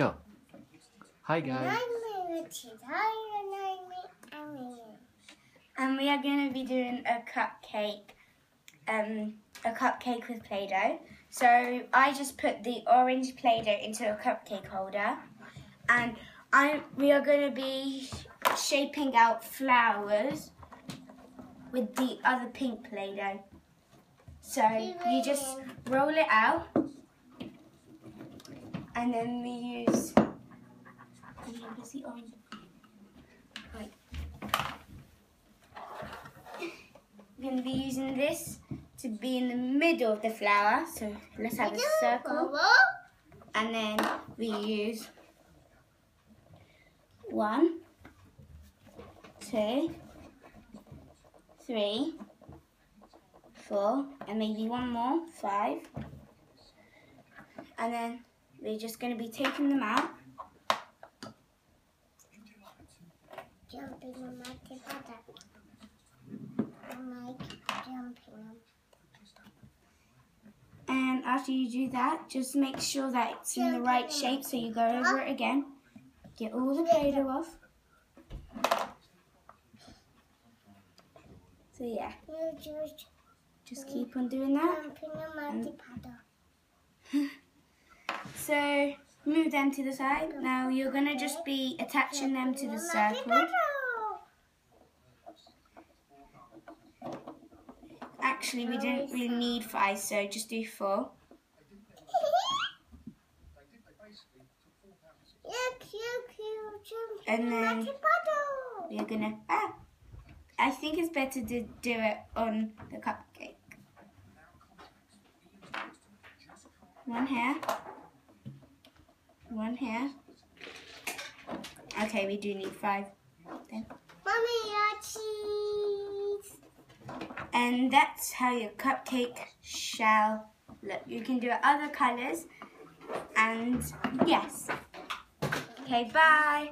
Go. Hi guys. And we are going to be doing a cupcake, um, a cupcake with Play-Doh. So I just put the orange Play-Doh into a cupcake holder, and I we are going to be shaping out flowers with the other pink Play-Doh. So you just roll it out, and then we use. The orange? Right. Going to be using this to be in the middle of the flower. So let's have a circle. And then we use one, two, three, four, and maybe one more, five. And then we're just going to be taking them out. Jumping on my together. I like jumping. And after you do that, just make sure that it's in the right shape. So you go over it again. Get all the Play-Doh off. So yeah, just just keep on doing that. jumping on my paddle. So move them to the side. Now you're gonna just be attaching them to the circle. Actually, we didn't really need five, so just do four. And then-. We're gonna. Ah, I think it's better to do it on the cupcake. One here. One here. Okay, we do need five. Then. Mommy, cheese. And that's how your cupcake shall look. You can do other colours. And yes. Okay, bye.